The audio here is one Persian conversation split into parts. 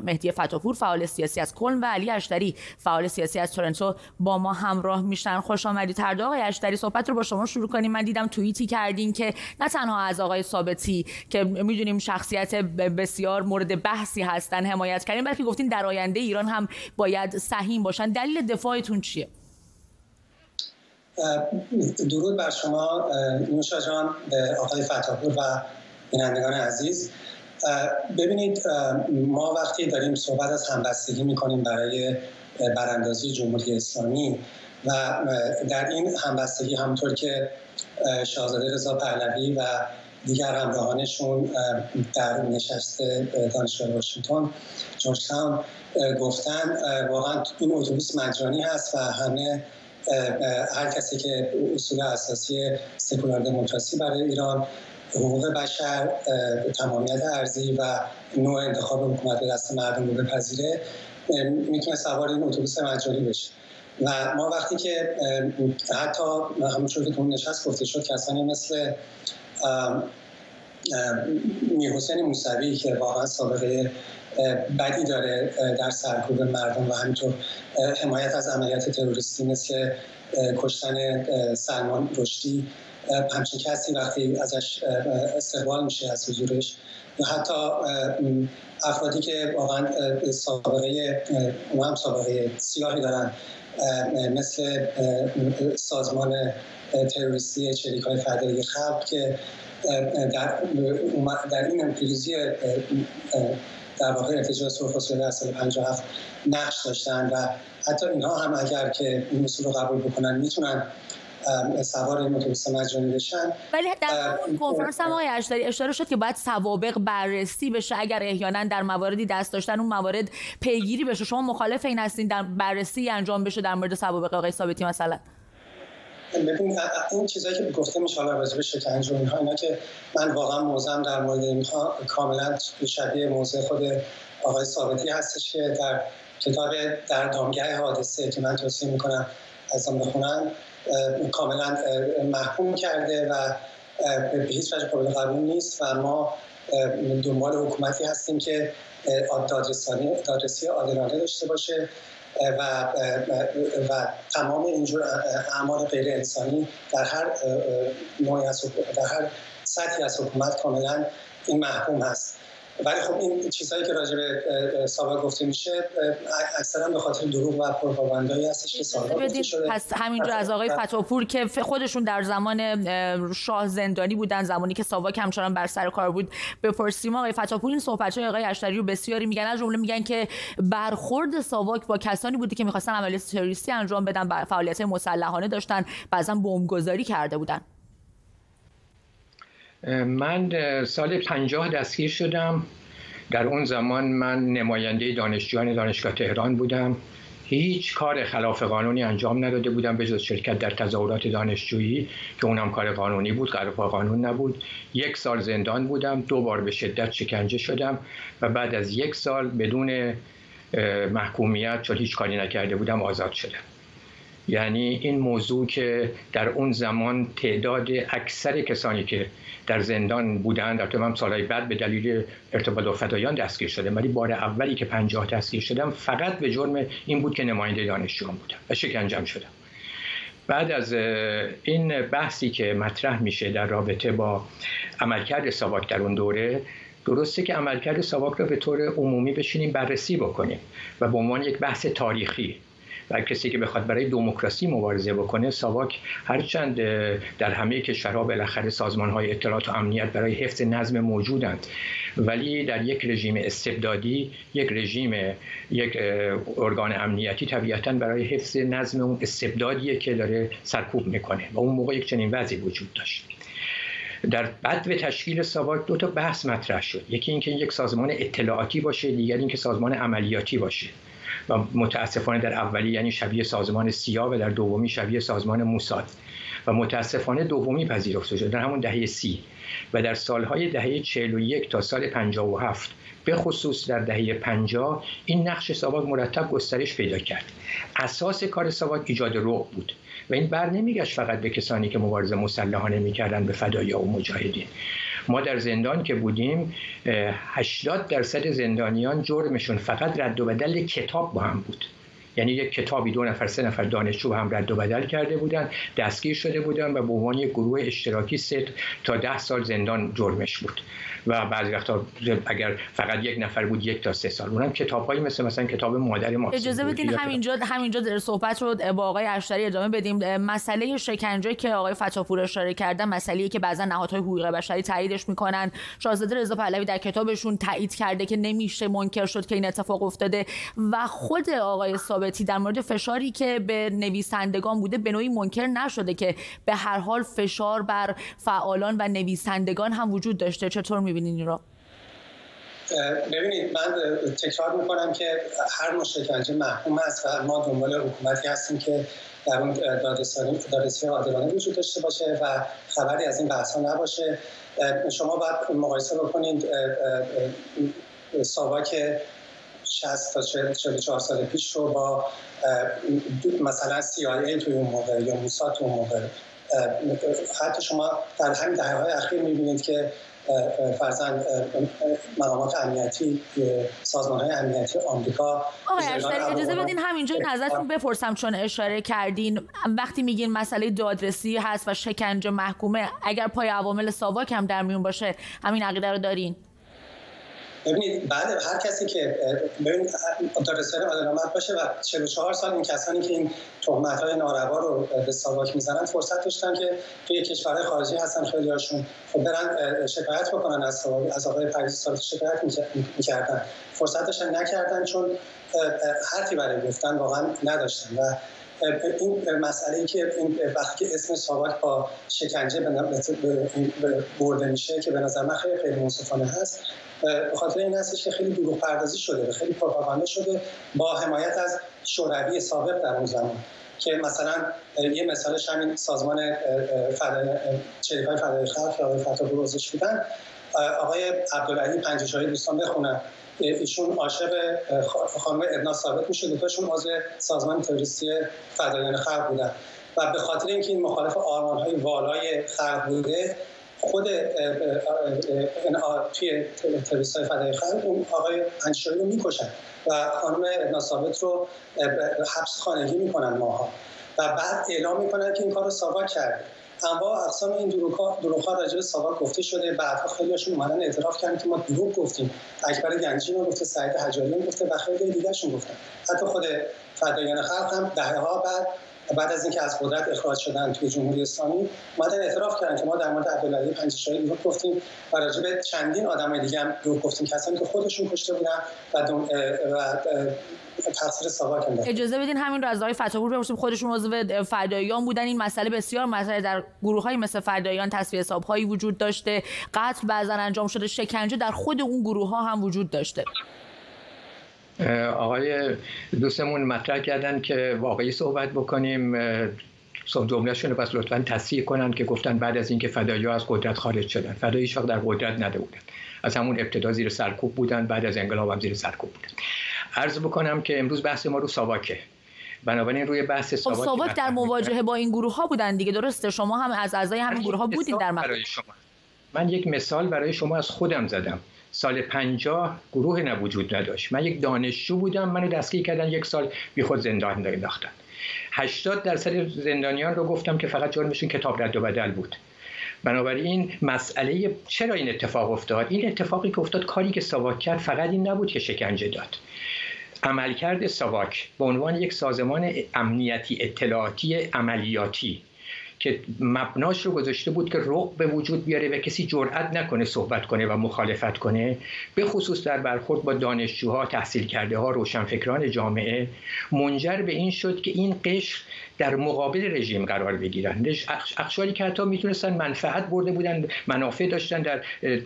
مهدی فتاپور فعال سیاسی از کلن و علی اشتری. فعال سیاسی از تورنتو با ما همراه میشن. خوش آمدید. هر دو آقای اشتری صحبت رو با شما شروع کنیم. من دیدم توییتی کردین که نه تنها از آقای ثابتی که می‌دونیم شخصیت بسیار مورد بحثی هستن حمایت کردین بلکه گفتین در آینده ایران هم باید سهیم باشن. دلیل دفاعتون چیه؟ درود بر شما نوشا جان آقای فتاپور و بینندگان عزیز. ببینید ما وقتی داریم صحبت از همبستگی می‌کنیم برای براندازی جمهوری اسلامی و در این همبستگی همونطور که شاهزاده رضا پهلوی و دیگر همراهانشون در نشست دانشگاه واشنگتن جورج گفتن واقعا این اتوبوس مجانی هست و همه هر کسی که اصول اساسی سکولار دموکراسی برای ایران حقوق بشر تمامیت ارزی و نوع انتخاب حکومت به دست مردم رو بپذیره می‌تونه سوار این اتوبوس مجانی بشه. و ما وقتی که حتی همونطور که تو نشست گفته شد کسانی مثل میر حسین موسوی که واقعا سابقه بدی داره در سرکوب مردم و همینطور حمایت از عملیات تروریستی مثل کشتن سلمان رشدی همچین کسی وقتی ازش استقبال میشه از حضورش. یا حتی افرادی که واقعا سابقه هم سابقه سیاهی دارن مثل سازمان تروریستی چریک های فدایی خلق که در, در این امپریزی در واقع ارتجاع سرخ در سال 57 نقش داشتن و حتی اینها هم اگر که این اصول رو قبول بکنن می‌تونن سوار اتوبوس مجانی بشن. ولی در اون کنفرانس هم آقای اجداری اشاره شد که باید سوابق بررسی بشه. اگر احیانا در مواردی دست داشتن اون موارد پیگیری بشه. شما مخالف این هستین در بررسی انجام بشه در مورد سوابق آقای ثابتی مثلا. ببین این چیزایی که گفته میشه حالا راجع به شکنجه اینها اینا که من واقعا موزم در مورد اینها کاملا شبیه موضع خود آقای ثابتی هستش که در کتاب در دامگه حادثه که من توصیه می‌کنم ازم بخونن کاملا محکوم کرده و به هیچ وجه قابل قبول نیست و ما دنبال حکومتی هستیم که دادرسی عادلانه داشته باشه و, و تمام اینجور اعمال غیر انسانی در هر نوعی از در هر سطحی از حکومت کاملا این محکوم هست. ولی خب این چیزهایی که راجع به سابق گفته میشه اکثرا به خاطر دروغ و پروپاگاندایی هستش که سابق گفته شده. پس همینجا از آقای فتاپور که خودشون در زمان شاه زندانی بودن زمانی که ساواک همچنان بر سر کار بود بپرسیم. آقای فتاپور این صحبت های آقای اشتری رو بسیاری میگن. از جمله میگن که برخورد ساواک با کسانی بوده که می‌خواستن عملیات تروریستی انجام بدن فعالیت مسلحانه داشتن بعضا بمبگذاری کرده بودن. من سال پنجاه دستگیر شدم. در اون زمان من نماینده دانشجویان دانشگاه تهران بودم. هیچ کار خلاف قانونی انجام نداده بودم به جز شرکت در تظاهرات دانشجویی که اونم کار قانونی بود قرار قانون نبود. یک سال زندان بودم دو بار به شدت شکنجه شدم و بعد از یک سال بدون محکومیت چون هیچ کاری نکرده بودم آزاد شدم. یعنی این موضوع که در اون زمان تعداد اکثر کسانی که در زندان بودند در تمام سالهای بعد به دلیل ارتباط با فدایان دستگیر شده ولی بار اولی که پنجاه دستگیر شدم فقط به جرم این بود که نماینده دانشجویان بودم و شکنجم شدم. بعد از این بحثی که مطرح میشه در رابطه با عملکرد ساواک در اون دوره درسته که عملکرد ساواک را به طور عمومی بشینیم بررسی بکنیم و به عنوان یک بحث تاریخی و کسی که بخواد برای دموکراسی مبارزه بکنه ساواک هرچند در همه کشورها بالاخره سازمان های اطلاعات و امنیت برای حفظ نظم موجودند. ولی در یک رژیم استبدادی یک رژیم یک ارگان امنیتی طبیعتا برای حفظ نظم اون استبدادیه که داره سرکوب می‌کنه. و اون موقع یک چنین وضعی وجود داشت. در بعد به تشکیل ساواک دو تا بحث مطرح شد. یکی اینکه یک سازمان اطلاعاتی باشه دیگر اینکه سازمان عملیاتی باشه. و متاسفانه در اولی یعنی شبیه سازمان سیا و در دومی شبیه سازمان موساد. و متاسفانه دومی پذیرفته شد در همون دهه سی. و در سالهای دهه 41 تا سال 57 به خصوص در دهه 50 این نقش ساواک مرتب گسترش پیدا کرد. اساس کار ساواک ایجاد رعب بود. و این بر نمیگشت فقط به کسانی که مبارزه مسلحانه می‌کردن به فدایا و مجاهدین. ما در زندان که بودیم 80 درصد زندانیان جرمشون فقط رد و بدل کتاب با هم بود. یعنی یک کتابی دو نفر سه نفر دانشجو هم رد و بدل کرده بودن دستگیر شده بودن و به عنوان یک گروه اشتراکی سه تا ده سال زندان جرمش بود. و بعضی وقتا اگر فقط یک نفر بود یک تا سه سال. اونم کتابایی مثل مثلا کتاب مادر ما اجازه بدین همینجا همینجا در صحبت رو با آقای اشتری ادامه بدیم. مسئله شکنجه که آقای فتاپور اشاره کردن مسئله که بعضا نهادهای حقوق بشری تاییدش می‌کنن. شاهزاده رضا پهلوی در کتابشون تایید کرده که نمیشه منکر شد که این اتفاق افتاده. و خود آقای ثابتی در مورد فشاری که به نویسندگان بوده به نوعی منکر نشده که به هر حال فشار بر فعالان و نویسندگان هم وجود داشته. چطور می‌بینین این رو ببینید من تکرار می‌کنم که هر نوع شکنجه محکوم است و ما دنبال حکومتی هستیم که در اون دادرسی عادلانه وجود داشته باشه و خبری از این بحث نباشه. شما باید مقایسه بکنید ساواک 60 تا 44 سال پیش رو با مثلا CIA توی اون موقع یا موساد توی اون موقع. حتی شما در همین دهه های اخیر می‌بینید که فرزن مقامات امنیتی سازمان های امنیتی آمریکا آقای اجازه بدین همینجا نظرتون بپرسم چون اشاره کردین وقتی میگین مسئله دادرسی هست و شکنجه محکومه اگر پای عوامل ساواک هم در میون باشه همین عقیده رو دارین؟ ببینید بعد هر کسی که ببین دادرسان عدالت باشه و 44 سال این کسانی که این تهمت های ناروا رو به ساواک می‌زنن فرصت داشتن که توی کشورهای خارجی هستن خیلی هاشون خب برن شکایت بکنن از از آقای پریز سال شکایت می‌کردن. فرصت داشتن نکردن چون حرفی برای گفتن واقعا نداشتن و این مسئله ای که این وقتی که اسم ساواک با شکنجه برده میشه که به نظر من خیلی خیلی منصفانه هست به خاطر این هستش که خیلی دروغ پردازی شده خیلی پروپاگاندا شده با حمایت از شوروی سابق در اون زمان. که مثلا یه مثالش همین سازمان فدای فدای خلق آقای فتاپور عضوش بودن آقای عبدالعلی پنجشاهی دوستان بخونن. ایشون عاشق خانم ادنا ثابت میشه. دوتاشون عضو سازمان تروریستی فدایان خلق بودن. و به خاطر اینکه این مخالف آرمان های والای خلق بوده خود توی تروریست های فدای خلق اون آقای پنجشاهی رو می‌کشن و خانم ادنا ثابت رو حبس خانگی می‌کنن ماها. و بعد اعلام می‌کنن که این کار رو ساواک کرده. انواع اقسام این دروغ ها راجع به ساواک گفته شده. بعدها خیلیشون اومدن اعتراف کردن که ما دروغ گفتیم. اکبر گنجی رو گفته سعید حجاریان گفته و خیلی دیگرشون گفتن. حتی خود فدایان خلق هم دهه ها بعد بعد از اینکه از قدرت اخراج شدن توی جمهوری اسلامی اومدن اعتراف کردن که ما در مورد عبدالعلی پنجشاهی دروغ گفتیم و راجع به چندین آدم دیگه هم دروغ گفتیم. کسانی که خودشون کشته بودن. و تاثیر ساواک اجازه بدین همین رو از آقای فتاپور بپرسیم. خودشون عضو فداییان بودن. این مسئله بسیار مسئله در گروه های مثل فداییان تصفیه حساب هایی وجود داشته. قتل بعضا انجام شده. شکنجه در خود اون گروه ها هم وجود داشته. آقای دوستمون مطرح کردن که واقعی صحبت بکنیم. جملهشون رو پس لطفا تصحیح کنن که گفتن بعد از اینکه فدایی از قدرت خارج شدن. فدایی وقت در قدرت نده بودن. از همون ابتدا زیر سرکوب بودن. بعد از انقلاب هم زیر سرکوب بودن. عرض بکنم که امروز بحث ما رو ساواکه. بنابراین روی بحث ساواک خب ساواک در مواجهه با این گروه ها بودن دیگه درسته؟ شما هم از اعضای همین گروه ها بودین در برای شما. من یک مثال برای شما از خودم زدم. سال پنجاه گروه نوجود نداشت. من یک دانشجو بودم منو دستگیر کردن یک سال بی خود زندان انداختن. 80 درصد زندانیان رو گفتم که فقط جرمشون کتاب رد و بدل بود. بنابراین مسئله چرا این اتفاق افتاد؟ این اتفاقی که افتاد کاری که ساواک کرد فقط این نبود که شکنجه داد. عملکرد ساواک به عنوان یک سازمان امنیتی اطلاعاتی عملیاتی. که مبناش رو گذاشته بود که رق به وجود بیاره و کسی جرأت نکنه صحبت کنه و مخالفت کنه به خصوص در برخورد با دانشجوها تحصیل کرده ها روشنفکران جامعه منجر به این شد که این قشر در مقابل رژیم قرار بگیرن. اخشاری که حتی می‌تونستن منفعت برده بودن منافع داشتن در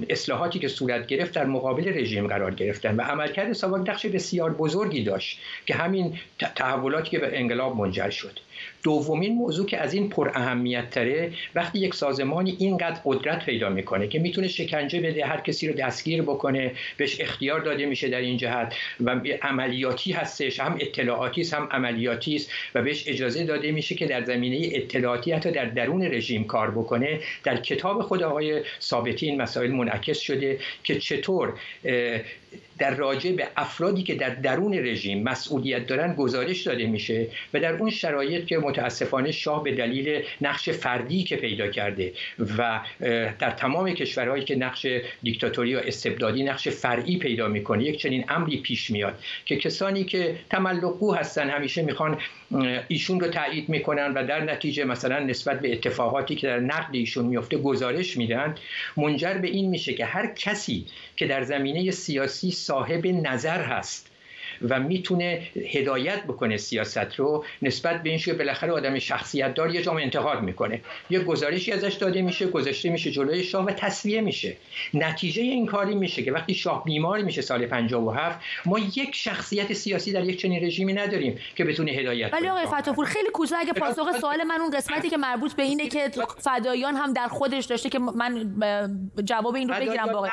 اصلاحاتی که صورت گرفت در مقابل رژیم قرار گرفتن و عملکرد ساواک نقش بسیار بزرگی داشت که همین تحولاتی که به انقلاب منجر شد. دومین موضوع که از این پر اهمیت تره وقتی یک سازمانی اینقدر قدرت پیدا می‌کنه که می‌تونه شکنجه بده هر کسی رو دستگیر بکنه بهش اختیار داده میشه در این جهت و عملیاتی هستش هم اطلاعاتی هم عملیاتی است و بهش اجازه داده میشه که در زمینه اطلاعاتی حتی در درون رژیم کار بکنه. در کتاب خود آقای ثابتی این مسائل منعکس شده که چطور در راجع به افرادی که در درون رژیم مسئولیت دارن گزارش داده میشه و در اون شرایط که متاسفانه شاه به دلیل نقش فردی که پیدا کرده و در تمام کشورهایی که نقش دیکتاتوری یا استبدادی نقش فرعی پیدا می‌کنه یک چنین امری پیش میاد که کسانی که تملقو هستن همیشه می‌خوان ایشون رو تایید می‌کنن و در نتیجه مثلا نسبت به اتفاقاتی که در نقد ایشون میفته گزارش میدن منجر به این میشه که هر کسی که در زمینه سیاسی صاحب نظر هست. و می‌تونه هدایت بکنه سیاست رو نسبت به این که بالاخره آدم شخصیت دار یه جام انتقاد می‌کنه. یه گزارشی ازش داده میشه گذاشته میشه جلوی شاه و تصویه میشه. نتیجه این کاری میشه که وقتی شاه بیمار میشه سال 57 ما یک شخصیت سیاسی در یک چنین رژیمی نداریم که بتونه هدایت ولی آقای فتاپور خیلی کوتاه اگه پاسخ سوال من اون قسمتی که مربوط به اینه که فدایان هم در خودش داشته که من جواب این رو بگیرم واقعا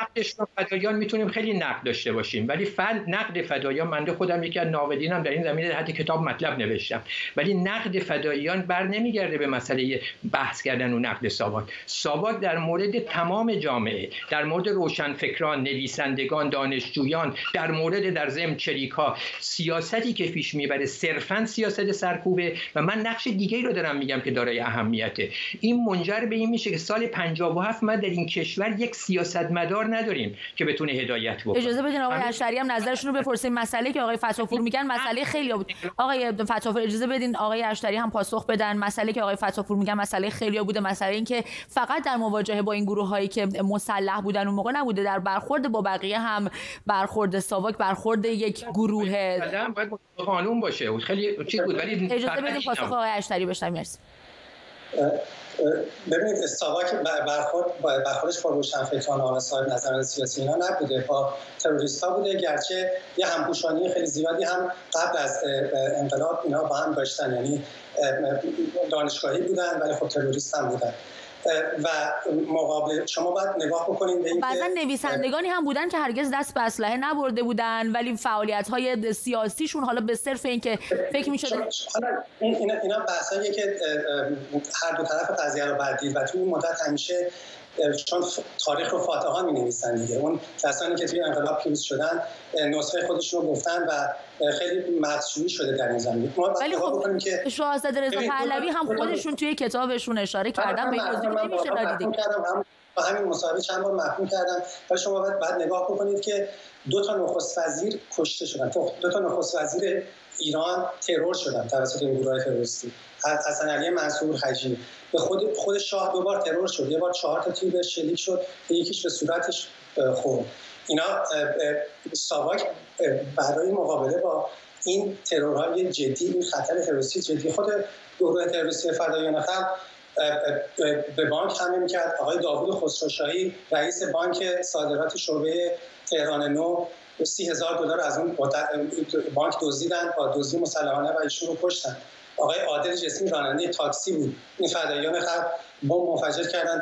فدایان می‌تونیم خیلی نقد داشته باشیم. ولی فن نقد فدایان منده خودم یکی از ناقدینم در این زمینه در حد کتاب مطلب نوشتم. ولی نقد فداییان بر نمیگرده به مسئله بحث کردن و نقد ساواک ساواک در مورد تمام جامعه در مورد روشنفکران نویسندگان دانشجویان در مورد در ضمن چریکا سیاستی که پیش می‌بره صرفا سیاست سرکوبه و من نقش دیگه رو دارم میگم که دارای اهمیته. این منجر به این میشه که سال 57 ما در این کشور یک سیاستمدار نداریم که بتونه هدایت بکنه. اجازه بدین آقای اشعری هم نظرشون رو بپرسیم. مسئله که آقای فتاپور میگن مسئله خیلی بود آقای فتاپور اجازه بدین آقای اشتری هم پاسخ بدن. مسئله که آقای فتاپور میگن مسئله خیلی بوده. مسئله این که فقط در مواجهه با این گروه هایی که مسلح بودن اون موقع نبوده. در برخورد با بقیه هم برخورد ساواک برخورد یک گروه. باید قانون باشه. خیلی چیز بود ولی اجازه بدین پاسخ آقای اشتری بشنویم. مرسی. ببینید ساواک برخورد برخوردش با روشنفکران آن صاحب نظر سیاسی اینا نبوده. با تروریست ها بوده گرچه یه همپوشانی خیلی زیادی هم قبل از انقلاب اینا با هم داشتن. یعنی دانشگاهی بودن ولی خب تروریست هم بودن. و مقابل شما باید نگاه بکنید به اینکه بعضا نویسندگانی هم بودن که هرگز دست به اسلحه نبرده بودن ولی فعالیت های سیاسیشون حالا به صرف اینکه فکر می‌شد حالا اینا اینا بحثاییه که هر دو طرف قضیه رو بعد و توی این مدت همیشه چون تاریخ رو فاتحان می نویسن دیگه. اون کسانی که توی انقلاب پیروز شدن نسخه خودشون رو گفتن و خیلی مدسوی شده در این زمینه. ولی خب که شاهزاده رضا پهلوی هم خودشون توی کتابشون اشاره کردن به این موضوع ندیدیم با همین مصاحبه چند بار محکوم کردم. و شما باید بعد نگاه بکنید که دو تا نخست وزیر کشته شدن. دو تا نخست وزیر ایران ترور شدن توسط این گروه تروریستی. حسن علی منصور خجی به خود خود شاه دو بار ترور شد. یه بار چهار تا تیر بهش شلیک شد یکیش به صورتش خورد. اینا ساواک برای مقابله با این ترورهای جدی این خطر تروریستی جدی خود گروه تروریستی فدایان خلق به بانک حمله می‌کرد. آقای داوود خسروشاهی رئیس بانک صادرات شعبه تهران نو سی هزار دلار از اون بانک دزدیدن با دزدی مسلحانه و ایشون رو کشتن. آقای عادل جسمی راننده تاکسی بود. این فدایان خلق بمب منفجر کردن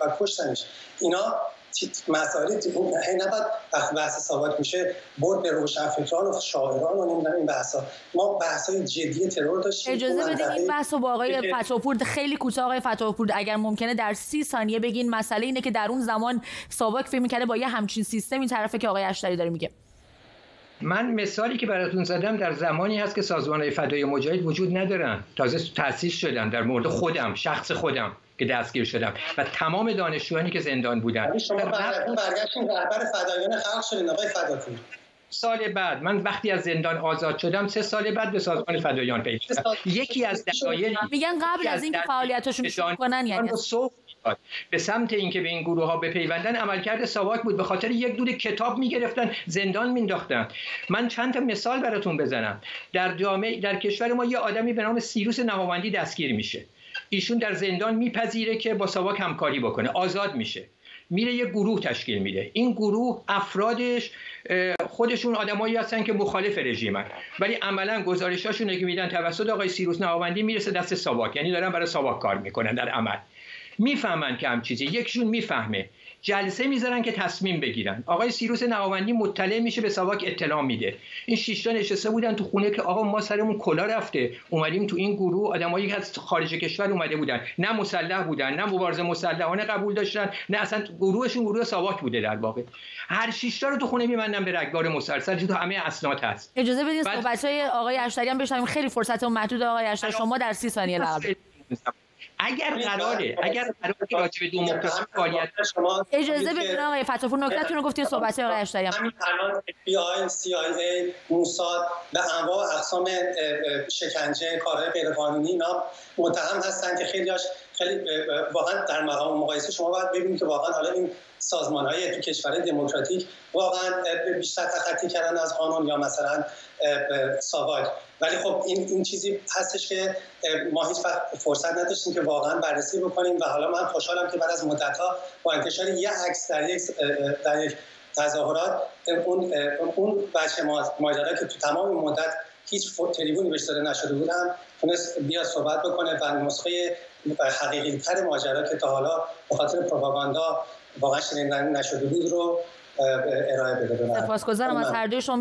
و کشتنش. اینا مسائل هی نباید وقتی بحث ثابت میشه برد به روشنفکران و شاعران و نمی‌دونم این بحثا ما بحث های جدی ترور داشتیم. اجازه بدید این بحث با آقای فتاپور خیلی کوتاه آقای فتاپور اگر ممکنه در سی ثانیه بگین. مسئله اینه که در اون زمان ساواک فکر می‌کرده با یه همچین سیستم این طرفه که آقای اشتری داره میگه. من مثالی که براتون زدم در زمانی هست که سازمان های فدای مجاهد وجود ندارن. تازه تأسیس شدن در مورد خودم شخص خودم که دستگیر شدم و تمام دانشجویانی که زندان بودن. شما برگشتین رهبر فدایان خلق شدین آقای فداپور سال بعد من وقتی از زندان آزاد شدم سه سال بعد به سازمان فدایان پیوستم. یکی از دلایل میگن قبل از اینکه فعالیتاشون شروع کنن یعنی به سمت اینکه به این گروه ها بپیوندن عملکرد ساواک بود. به خاطر یک دود کتاب می‌گرفتن زندان مینداختن. من چند تا مثال براتون بزنم. در جامعه در کشور ما یه آدمی به نام سیروس نهاوندی دستگیر میشه. ایشون در زندان میپذیره که با ساواک همکاری بکنه. آزاد میشه. میره یه گروه تشکیل میده. این گروه افرادش خودشون آدمایی هستن که مخالف رژیمن. ولی عملا گزارشاشون که میدن توسط آقای سیروس نهاوندی می‌رسه دست ساواک. یعنی دارن برای ساواک کار می‌کنن در عمل. می‌فهمن که هم چیزی. یکشون می‌فهمه. جلسه می‌ذارن که تصمیم بگیرن. آقای سیروس نهاوندی مطلع میشه به ساواک اطلاع میده. این شش تا نشسته بودن تو خونه که آقا ما سرمون کلا رفته. اومدیم تو این گروه. آدمایی که از خارج کشور اومده بودن. نه مسلح بودن نه مبارزه مسلحانه قبول داشتن. نه اصلا گروهشون گروه ساواک بوده در واقع. هر شش تا رو تو خونه میمندن به رگبار مسلسل. تو همه اسناد هست. اجازه بدید صحبت های آقای اشتری هم بشنویم. خیلی فرصت محدود آقای اشتری. شما در 30 ثانیه لغو. اگر قراره اگر قراره که راجع به دموکراسی فعالیت اجازه بدین آقای فتاپور نکتهتون رو گفتین صحبت آقای اشتری همین الان بی آی سی آی ای موساد به انواع اقسام شکنجه کارهای غیرقانونی اینا متهم هستن که خیلیاش خیلی واقعا در مقام مقایسه شما باید ببینید که واقعا حالا این سازمان های تو کشور دموکراتیک واقعا بیشتر تخطی کردن از قانون یا مثلا ساواک ولی خب این این چیزی هستش که ما هیچ وقت فرصت نداشتیم که واقعا بررسی بکنیم و حالا من خوشحالم که بعد از مدت ها با انتشار یه عکس در یک در یک تظاهرات اون اون بچه ماجرا که تو تمام مدت هیچ تریبونی بهش داده نشده بود هم تونست بیا صحبت بکنه و نسخه حقیقی تر ماجرا که تا حالا به خاطر پروپاگاندا واقعا شنیدن نشده بود رو ارائه بده. سپاسگزارم از هر دوی. شما